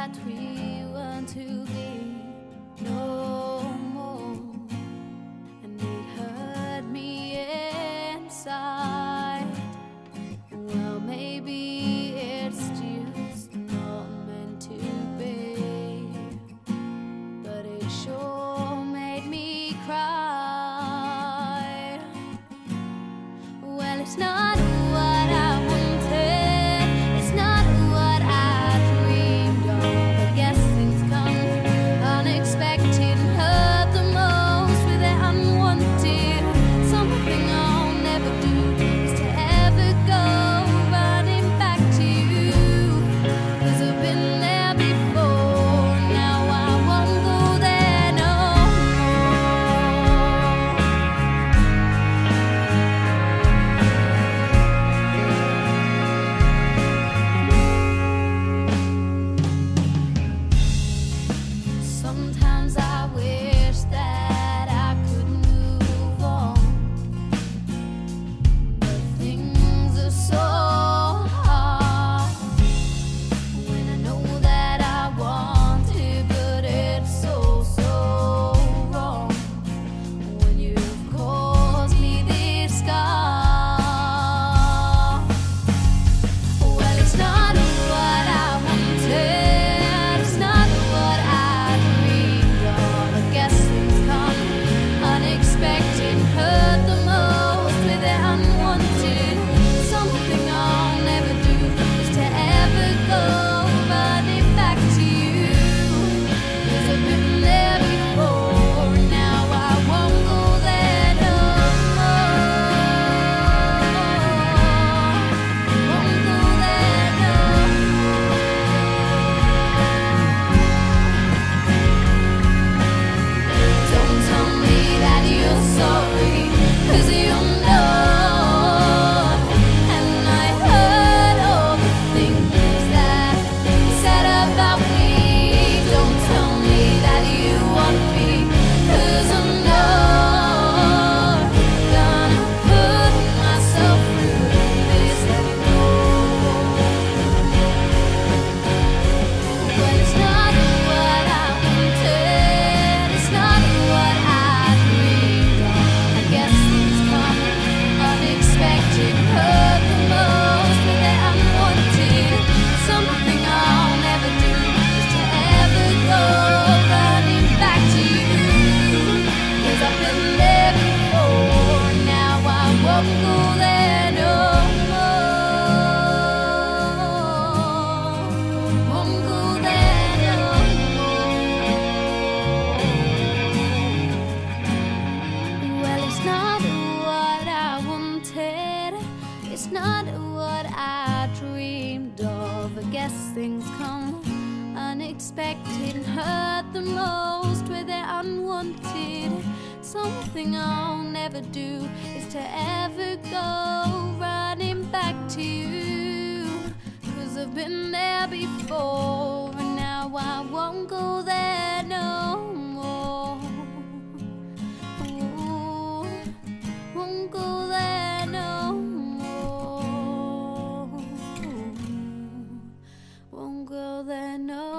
that we want to be no more, and it hurt me inside. Well, maybe it's just not meant to be, but it sure made me cry. Well, it's not. Sometimes I wish. guess things come unexpected. Hurt the most where they're unwanted. Something I'll never do is to ever go running back to you. Cause I've been there before and now I won't go there. will then know.